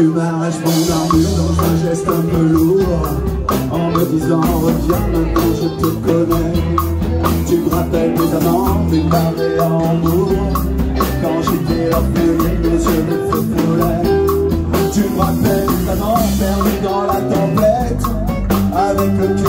Tu m'arraches mon armure dans un geste un peu lourd. En me disant reviens maintenant je te connais. Tu me rappelles mes amants, mes parlé à Hambourg Quand j'étais leur mes yeux me feu Tu me rappelles mes amants perdus dans la tempête. Avec le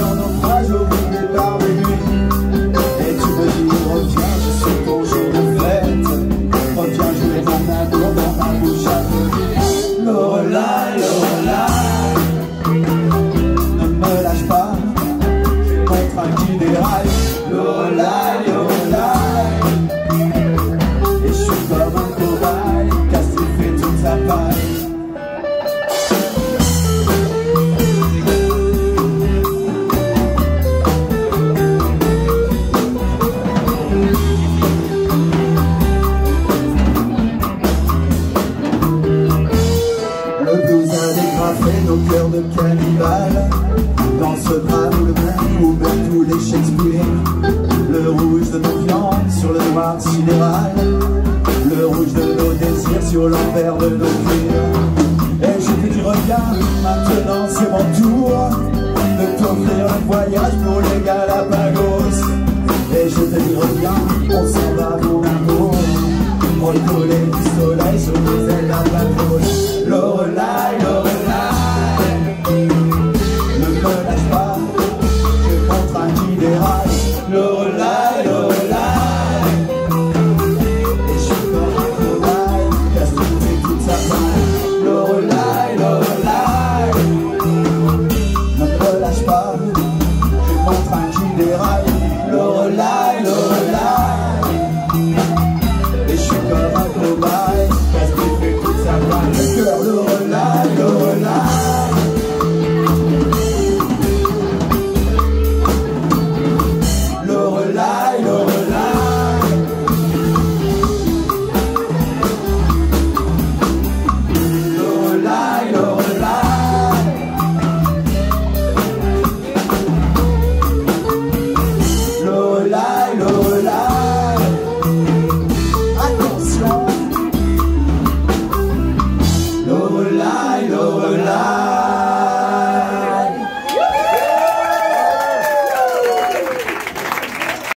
a dégrafé nos cœurs de cannibales. Dans ce drame le meurent tous les Shakespeare Le rouge de nos viandes sur le noir sidéral. Le rouge de nos désirs sur l'envers de nos cuirs Et je te dis reviens, maintenant c'est mon tour De t'offrir un voyage pour les Galapagos Et je te dis reviens, on s'en va mon amour. Recoller girl.